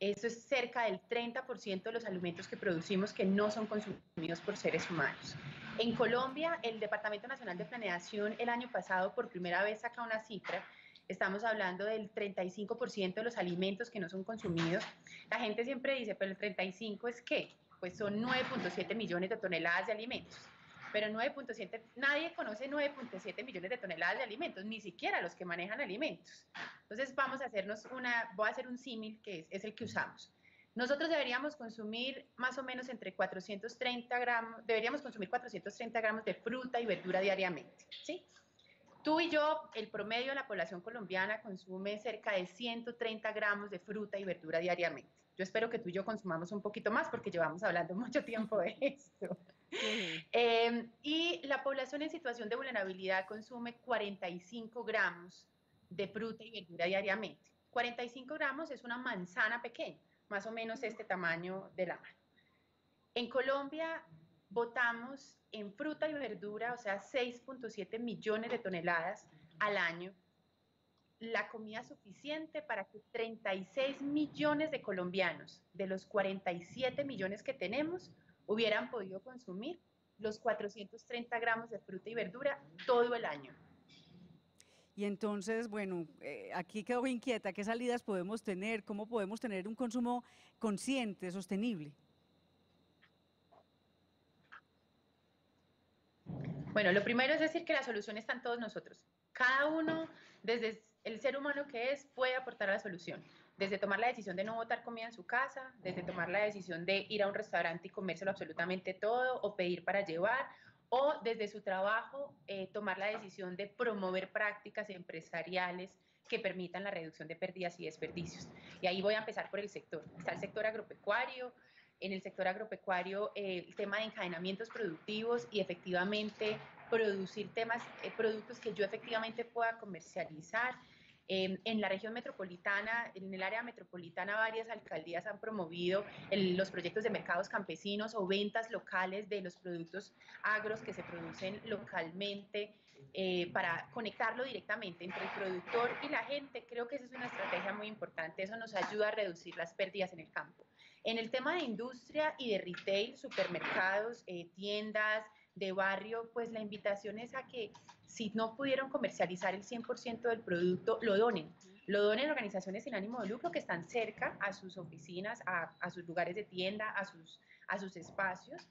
Eso es cerca del 30% de los alimentos que producimos que no son consumidos por seres humanos. En Colombia, el Departamento Nacional de Planeación el año pasado por primera vez saca una cifra estamos hablando del 35% de los alimentos que no son consumidos. La gente siempre dice, pero el 35 es qué? Pues son 9.7 millones de toneladas de alimentos. Pero 9.7, nadie conoce 9.7 millones de toneladas de alimentos, ni siquiera los que manejan alimentos. Entonces vamos a hacernos una, voy a hacer un símil que es, es el que usamos. Nosotros deberíamos consumir más o menos entre 430 gramos, deberíamos consumir 430 gramos de fruta y verdura diariamente, ¿sí? Tú y yo, el promedio de la población colombiana consume cerca de 130 gramos de fruta y verdura diariamente. Yo espero que tú y yo consumamos un poquito más porque llevamos hablando mucho tiempo de esto. Em, y la población en situación de vulnerabilidad consume 45 gramos de fruta y verdura diariamente. 45 gramos es una manzana pequeña, más o menos este tamaño de la mano. En Colombia votamos en fruta y verdura, o sea, 6.7 millones de toneladas al año, la comida suficiente para que 36 millones de colombianos, de los 47 millones que tenemos, hubieran podido consumir los 430 gramos de fruta y verdura todo el año. Y entonces, bueno, eh, aquí quedo inquieta, ¿qué salidas podemos tener? ¿Cómo podemos tener un consumo consciente, sostenible? Bueno, lo primero es decir que la solución está en todos nosotros. Cada uno, desde el ser humano que es, puede aportar a la solución. Desde tomar la decisión de no botar comida en su casa, desde tomar la decisión de ir a un restaurante y comérselo absolutamente todo o pedir para llevar, o desde su trabajo eh, tomar la decisión de promover prácticas empresariales que permitan la reducción de pérdidas y desperdicios. Y ahí voy a empezar por el sector. Está el sector agropecuario, en el sector agropecuario eh, el tema de encadenamientos productivos y efectivamente producir temas, eh, productos que yo efectivamente pueda comercializar. Em, en la región metropolitana, en el área metropolitana, varias alcaldías han promovido los proyectos de mercados campesinos o ventas locales de los productos agros que se producen localmente eh, para conectarlo directamente entre el productor y la gente. Creo que esa es una estrategia muy importante. Eso nos ayuda a reducir las pérdidas en el campo. En el tema de industria y de retail, supermercados, eh, tiendas de barrio, pues la invitación es a que si no pudieron comercializar el 100% del producto, lo donen. Lo donen organizaciones sin ánimo de lucro que están cerca a sus oficinas, a, a sus lugares de tienda, a sus, a sus espacios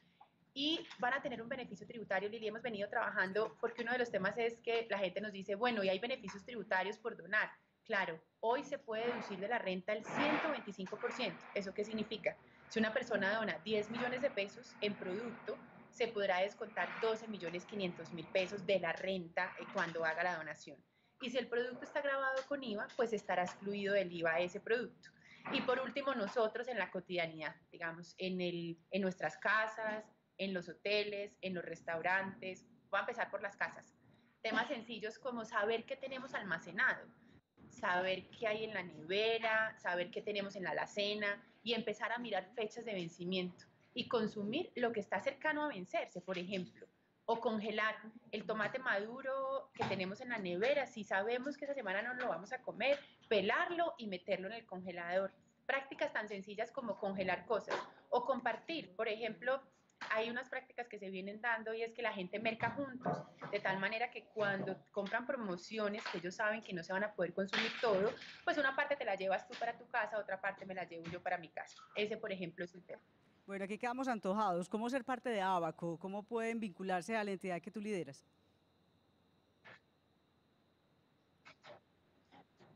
y van a tener un beneficio tributario. Lili, hemos venido trabajando porque uno de los temas es que la gente nos dice, bueno, y hay beneficios tributarios por donar. Claro, hoy se puede deducir de la renta el 125%. ¿Eso qué significa? Si una persona dona 10 millones de pesos en producto, se podrá descontar 12 millones 500 mil pesos de la renta eh, cuando haga la donación. Y si el producto está grabado con IVA, pues estará excluido del IVA ese producto. Y por último, nosotros en la cotidianidad, digamos, en, el, en nuestras casas, en los hoteles, en los restaurantes, voy a empezar por las casas. Temas sencillos como saber qué tenemos almacenado saber qué hay en la nevera, saber qué tenemos en la alacena y empezar a mirar fechas de vencimiento y consumir lo que está cercano a vencerse, por ejemplo, o congelar el tomate maduro que tenemos en la nevera, si sabemos que esa semana no lo vamos a comer, pelarlo y meterlo en el congelador. Prácticas tan sencillas como congelar cosas o compartir, por ejemplo, hay unas prácticas que se vienen dando y es que la gente merca juntos, de tal manera que cuando compran promociones que ellos saben que no se van a poder consumir todo, pues una parte te la llevas tú para tu casa, otra parte me la llevo yo para mi casa. Ese, por ejemplo, es el tema. Bueno, aquí quedamos antojados. ¿Cómo ser parte de Abaco? ¿Cómo pueden vincularse a la entidad que tú lideras?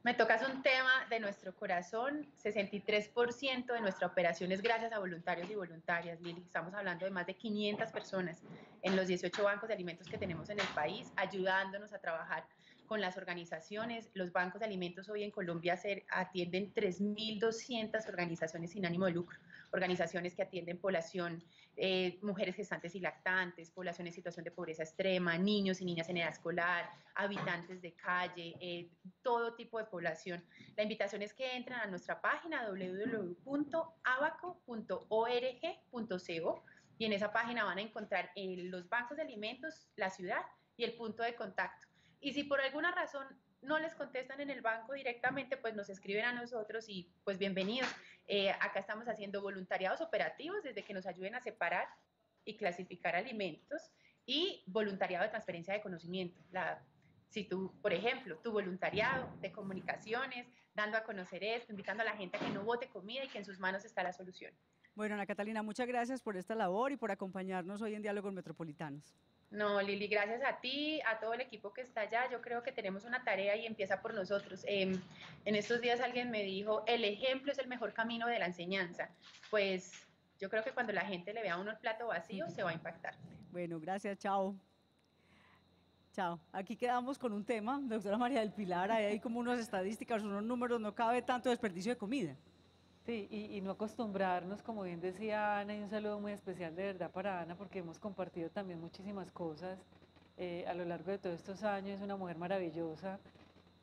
Me tocas un tema de nuestro corazón. 63% de nuestra operación es gracias a voluntarios y voluntarias, Lili. Estamos hablando de más de 500 personas en los 18 bancos de alimentos que tenemos en el país, ayudándonos a trabajar con las organizaciones. Los bancos de alimentos hoy en Colombia atienden 3.200 organizaciones sin ánimo de lucro, organizaciones que atienden población, eh, mujeres gestantes y lactantes, población en situación de pobreza extrema, niños y niñas en edad escolar, habitantes de calle, eh, todo tipo de población. La invitación es que entren a nuestra página www.abaco.org.co y en esa página van a encontrar eh, los bancos de alimentos, la ciudad y el punto de contacto. Y si por alguna razón no les contestan en el banco directamente, pues nos escriben a nosotros y pues bienvenidos. Eh, acá estamos haciendo voluntariados operativos desde que nos ayuden a separar y clasificar alimentos y voluntariado de transferencia de conocimiento. La, si tú, por ejemplo, tu voluntariado de comunicaciones, dando a conocer esto, invitando a la gente a que no vote comida y que en sus manos está la solución. Bueno, Ana Catalina, muchas gracias por esta labor y por acompañarnos hoy en Diálogos Metropolitanos. No, Lili, gracias a ti, a todo el equipo que está allá. Yo creo que tenemos una tarea y empieza por nosotros. Em, en estos días alguien me dijo, el ejemplo es el mejor camino de la enseñanza. Pues yo creo que cuando la gente le vea a uno el plato vacío, se va a impactar. Bueno, gracias, chao. Chao. Aquí quedamos con un tema, doctora María del Pilar, hay como unas estadísticas, unos números, no cabe tanto desperdicio de comida. Sí, y, no acostumbrarnos, como bien decía Ana, y un saludo muy especial de verdad para Ana, porque hemos compartido también muchísimas cosas eh, a lo largo de todos estos años. Es una mujer maravillosa,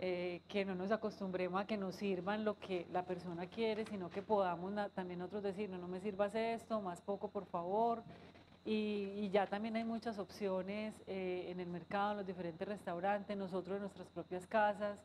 eh, que no nos acostumbremos a que nos sirvan lo que la persona quiere, sino que podamos también nosotros decir, no, no me sirvas esto, más poco por favor. Y, ya también hay muchas opciones eh, en el mercado, en los diferentes restaurantes, nosotros en nuestras propias casas.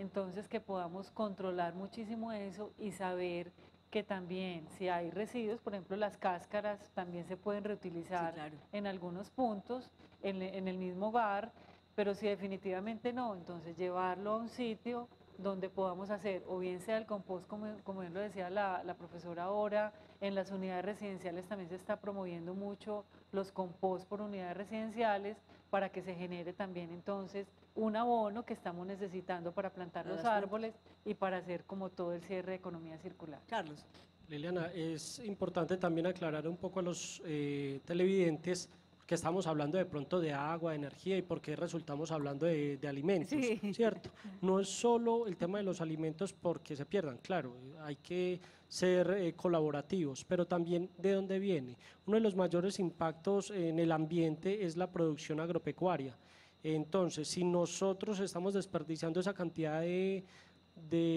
Entonces que podamos controlar muchísimo eso y saber que también si hay residuos, por ejemplo las cáscaras también se pueden reutilizar en algunos puntos, en, el mismo hogar, pero si definitivamente no, entonces llevarlo a un sitio donde podamos hacer, o bien sea el compost, como, como bien lo decía la, la profesora ahora, en las unidades residenciales también se está promoviendo mucho los compost por unidades residenciales para que se genere también entonces un abono que estamos necesitando para plantar los árboles y para hacer como todo el cierre de economía circular. Carlos. Liliana, es importante también aclarar un poco a los eh, televidentes que estamos hablando de pronto de agua, de energía y por qué resultamos hablando de, alimentos, ¿cierto? No es solo el tema de los alimentos porque se pierdan, claro, hay que ser eh, colaborativos, pero también de dónde viene. Uno de los mayores impactos en el ambiente es la producción agropecuaria. Entonces, si nosotros estamos desperdiciando esa cantidad de,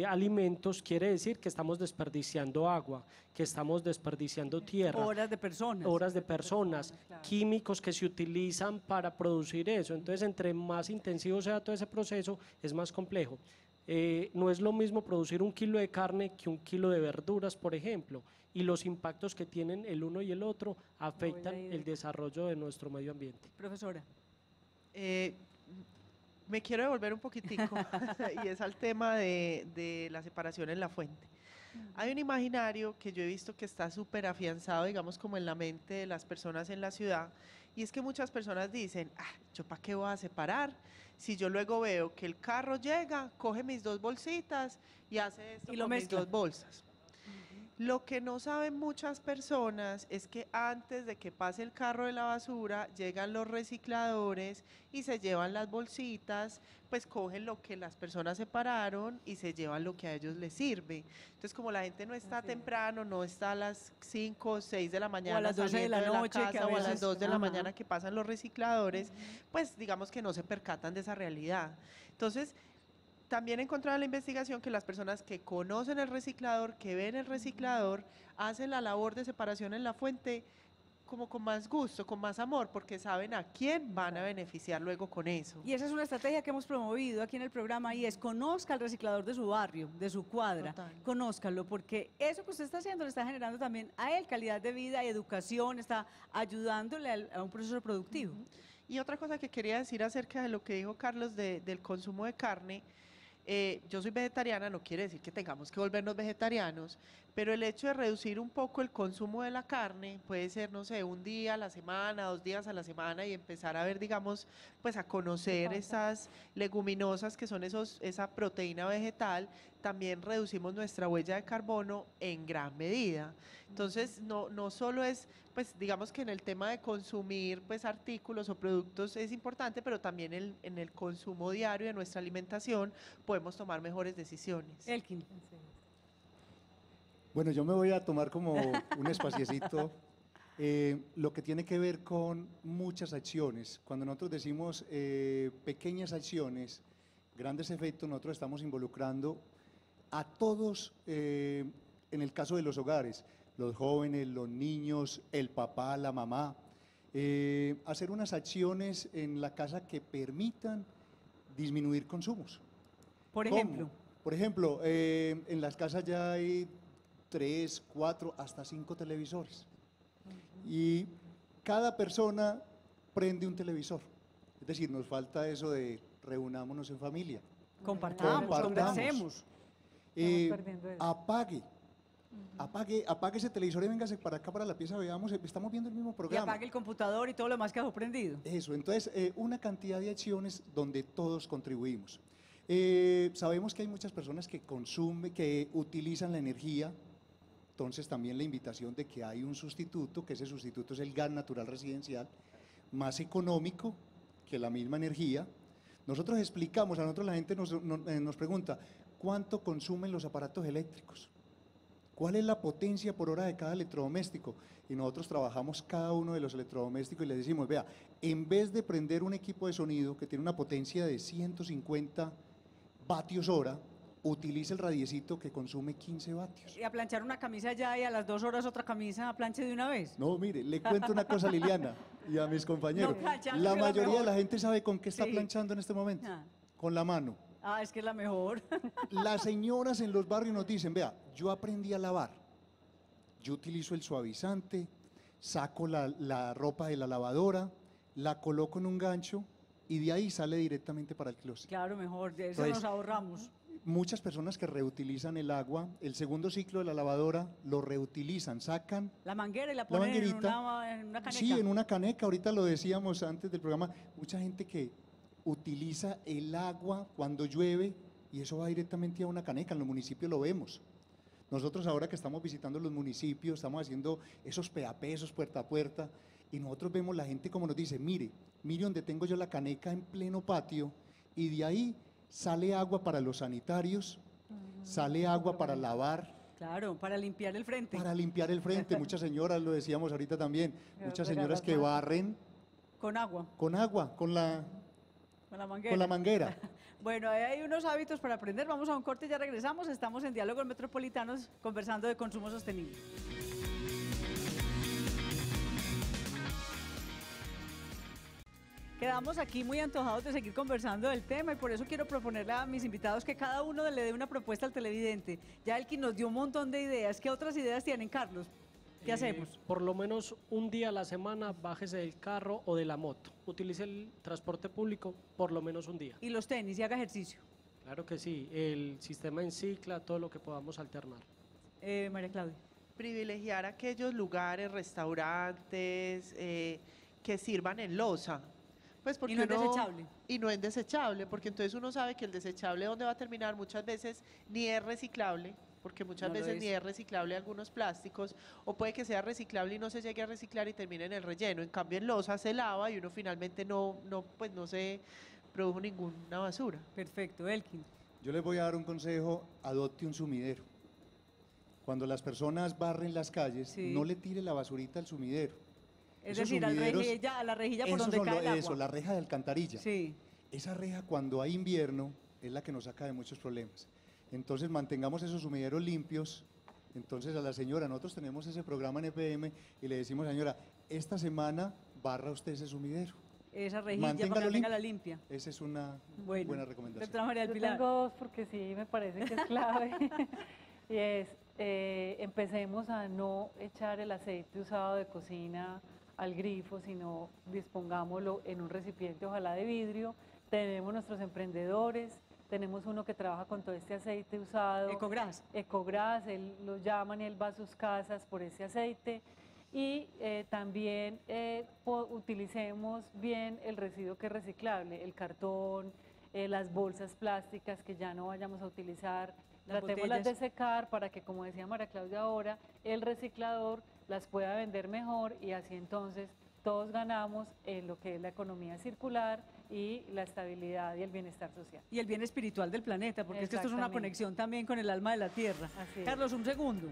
alimentos, quiere decir que estamos desperdiciando agua, que estamos desperdiciando tierra. Horas de personas. Horas de personas, químicos que se utilizan para producir eso. Entonces, entre más intensivo sea todo ese proceso, es más complejo. Eh, no es lo mismo producir un kilo de carne que un kilo de verduras, por ejemplo, y los impactos que tienen el uno y el otro afectan el desarrollo de nuestro medio ambiente. Profesora. Eh, me quiero devolver un poquitico y es al tema de, la separación en la fuente. Hay un imaginario que yo he visto que está súper afianzado, digamos, como en la mente de las personas en la ciudad, y es que muchas personas dicen, ah, ¿yo para qué voy a separar? Si yo luego veo que el carro llega, coge mis dos bolsitas y hace esto y con mis dos bolsas. Lo que no saben muchas personas es que antes de que pase el carro de la basura, llegan los recicladores y se llevan las bolsitas, pues cogen lo que las personas separaron y se llevan lo que a ellos les sirve. Entonces, como la gente no está temprano, no está a las 5 o 6 de la mañana o a las 12 de la noche o a las 2 de la mañana que pasan los recicladores, pues digamos que no se percatan de esa realidad. Entonces, también he encontrado en la investigación que las personas que conocen el reciclador, que ven el reciclador, hacen la labor de separación en la fuente como con más gusto, con más amor, porque saben a quién van a beneficiar luego con eso. Y esa es una estrategia que hemos promovido aquí en el programa y es conozca al reciclador de su barrio, de su cuadra, conózcalo, porque eso que usted está haciendo le está generando también a él calidad de vida y educación, está ayudándole a, un proceso productivo. Y otra cosa que quería decir acerca de lo que dijo Carlos del consumo de carne, eh, yo soy vegetariana, no quiere decir que tengamos que volvernos vegetarianos, pero el hecho de reducir un poco el consumo de la carne puede ser, no sé, un día a la semana, dos días a la semana y empezar a ver, digamos, pues a conocer esas leguminosas que son esos, esa proteína vegetal, también reducimos nuestra huella de carbono en gran medida. Entonces, no, no solo es, pues digamos que en el tema de consumir pues artículos o productos es importante, pero también el- en el consumo diario de nuestra alimentación podemos tomar mejores decisiones. Elkin. Bueno, yo me voy a tomar como un espaciecito eh, lo que tiene que ver con muchas acciones. Cuando nosotros decimos eh, pequeñas acciones, grandes efectos, nosotros estamos involucrando a todos, eh, en el caso de los hogares, los jóvenes, los niños, el papá, la mamá, eh, hacer unas acciones en la casa que permitan disminuir consumos. Por ¿Cómo? ejemplo. Por ejemplo, eh, en las casas ya hay tres, cuatro, hasta cinco televisores. Y cada persona prende un televisor. Es decir, nos falta eso de reunámonos en familia. Compartamos, conversemos. Eh, apague. Apague, apague ese televisor y véngase para acá, para la pieza, veamos, estamos viendo el mismo Y programa. apague el computador y todo lo demás que dejó prendido. Eso, entonces, eh, una cantidad de acciones donde todos contribuimos. Eh, sabemos que hay muchas personas que consumen, que utilizan la energía, entonces también la invitación de que hay un sustituto, que ese sustituto es el gas natural residencial, más económico que la misma energía. Nosotros explicamos, a nosotros la gente nos, no- eh, pregunta, ¿cuánto consumen los aparatos eléctricos? ¿Cuál es la potencia por hora de cada electrodoméstico? Y nosotros trabajamos cada uno de los electrodomésticos y le decimos, vea, en vez de prender un equipo de sonido que tiene una potencia de 150 vatios hora, utilice el radiecito que consume 15 vatios. Y a planchar una camisa ya y a las dos horas otra camisa a planche de una vez. No, mire, le cuento una cosa a Liliana y a mis compañeros. No, la que la mayoría de la gente sabe con qué está Sí. planchando en este momento. Ah. Con la mano. Ah, es que es la mejor. Las señoras en los barrios nos dicen, vea, yo aprendí a lavar, yo utilizo el suavizante, saco la, la ropa de la lavadora, la coloco en un gancho y de ahí sale directamente para el closet. Claro, mejor, de eso Entonces, nos ahorramos. Muchas personas que reutilizan el agua, el segundo ciclo de la lavadora, lo reutilizan, sacan La manguera y la ponen en una, en una caneca. Sí, en una caneca, ahorita lo decíamos antes del programa, mucha gente que utiliza el agua cuando llueve y eso va directamente a una caneca, en los municipios lo vemos. Nosotros ahora que estamos visitando los municipios, estamos haciendo esos PAP, esos puerta a puerta, y nosotros vemos la gente como nos dice, mire, mire donde tengo yo la caneca en pleno patio, y de ahí sale agua para los sanitarios, sale agua para lavar, Claro, para limpiar el frente. para limpiar el frente. Muchas señoras, lo decíamos ahorita también, muchas regar señoras que barren Con agua, con agua, con la, con la manguera. con la manguera. Bueno, ahí hay unos hábitos para aprender. Vamos a un corte y ya regresamos. Estamos en Diálogos Metropolitanos conversando de consumo sostenible. Quedamos aquí muy antojados de seguir conversando del tema y por eso quiero proponerle a mis invitados que cada uno le dé una propuesta al televidente. Ya el que nos dio un montón de ideas. ¿Qué otras ideas tienen, Carlos? ¿Qué Eh, hacemos? Por lo menos un día a la semana bájese del carro o de la moto. Utilice el transporte público por lo menos un día. Y los tenis y haga ejercicio. Claro que sí, el sistema en cicla, todo lo que podamos alternar. Eh, María Claudia. privilegiar aquellos lugares, restaurantes eh, que sirvan en losa. Pues porque Y no uno- desechable. Y no en desechable, porque entonces uno sabe que el desechable dónde va a terminar muchas veces ni es reciclable, porque muchas No veces es. ni es reciclable algunos plásticos, o puede que sea reciclable y no se llegue a reciclar y termine en el relleno. En cambio en losa se lava y uno finalmente no, no, pues no se produjo ninguna basura. Perfecto, Elkin. Yo les voy a dar un consejo, adopte un sumidero. Cuando las personas barren las calles, Sí. no le tire la basurita al sumidero. Es Esos decir, al rejilla, a la rejilla por donde cae lo- el agua. Eso, la reja de alcantarilla. Sí. Esa reja cuando hay invierno es la que nos saca de muchos problemas. Entonces mantengamos esos sumideros limpios. Entonces a la señora, nosotros tenemos ese programa en EPM y le decimos, señora, esta semana barra usted ese sumidero. Esa rejilla para Manténgalo que tenga limpio. la limpia. Esa es una Bueno. buena recomendación. Doctora María del Yo Pilar. tengo dos porque sí me parece que es clave. y es, eh, empecemos a no echar el aceite usado de cocina al grifo, sino dispongámoslo en un recipiente, ojalá de vidrio. Tenemos nuestros emprendedores tenemos uno que trabaja con todo este aceite usado. Ecogras. Ecogras, él lo llaman y él va a sus casas por ese aceite. Y eh, también eh, utilicemos bien el residuo que es reciclable, el cartón, eh, las bolsas plásticas que ya no vayamos a utilizar. Las Tratémoslas de botellas. secar para que, como decía María Claudia ahora, el reciclador las pueda vender mejor y así entonces todos ganamos en lo que es la economía circular y la estabilidad y el bienestar social. Y el bien espiritual del planeta, porque es que esto es una conexión también con el alma de la tierra. Carlos, un segundo.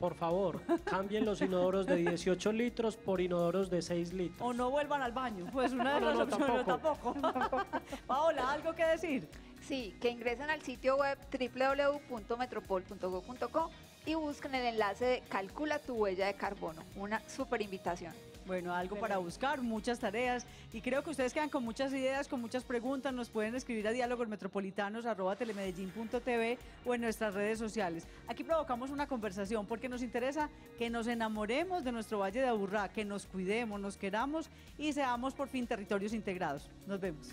Por favor, cambien los inodoros de 18 litros por inodoros de 6 litros. O no vuelvan al baño. Pues una de No, no, las no, opciones tampoco. Paola, ¿algo que decir? Sí, que ingresen al sitio web www.metropol.go.co y busquen el enlace de Calcula tu huella de carbono. Una súper invitación. Bueno, algo para buscar, muchas tareas. Y creo que ustedes quedan con muchas ideas, con muchas preguntas. Nos pueden escribir a diálogosmetropolitanos.tv o en nuestras redes sociales. Aquí provocamos una conversación porque nos interesa que nos enamoremos de nuestro Valle de Aburrá, que nos cuidemos, nos queramos y seamos por fin territorios integrados. Nos vemos.